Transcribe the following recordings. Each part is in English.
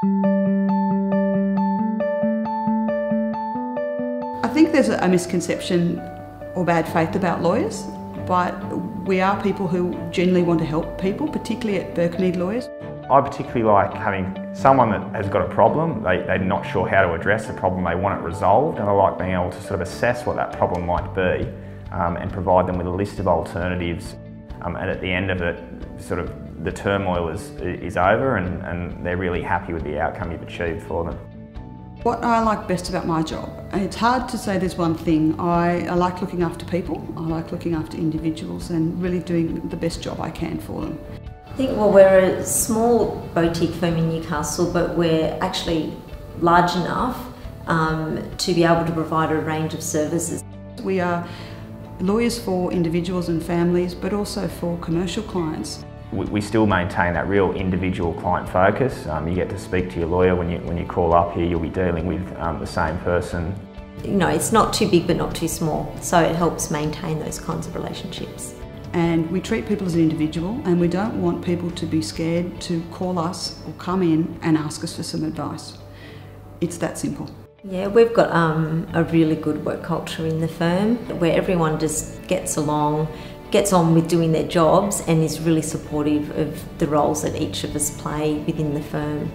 I think there's a misconception or bad faith about lawyers, but we are people who generally want to help people, particularly at Burke and Mead Lawyers. I particularly like having someone that has got a problem, they, they're not sure how to address the problem, they want it resolved, and I like being able to sort of assess what that problem might be um, and provide them with a list of alternatives. Um, and at the end of it, sort of the turmoil is, is over and, and they're really happy with the outcome you've achieved for them. What I like best about my job, it's hard to say there's one thing. I, I like looking after people, I like looking after individuals and really doing the best job I can for them. I think, well, we're a small boutique firm in Newcastle, but we're actually large enough um, to be able to provide a range of services. We are lawyers for individuals and families, but also for commercial clients. We, we still maintain that real individual client focus. Um, you get to speak to your lawyer when you, when you call up here, you'll be dealing with um, the same person. You know, it's not too big but not too small, so it helps maintain those kinds of relationships. And we treat people as an individual, and we don't want people to be scared to call us or come in and ask us for some advice. It's that simple. Yeah, we've got um, a really good work culture in the firm where everyone just gets along, gets on with doing their jobs, and is really supportive of the roles that each of us play within the firm.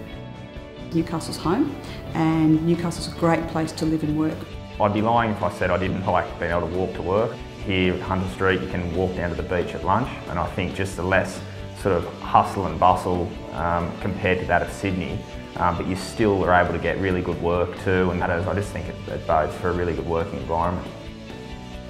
Newcastle's home, and Newcastle's a great place to live and work. I'd be lying if I said I didn't like being able to walk to work. Here at Hunter Street, you can walk down to the beach at lunch, and I think just the less sort of hustle and bustle um, compared to that of Sydney, um, but you still are able to get really good work too, and that is, I just think it, it bodes for a really good working environment.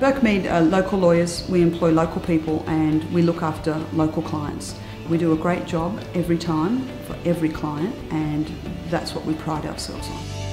Burke and Mead are local lawyers, we employ local people and we look after local clients. We do a great job every time for every client and that's what we pride ourselves on.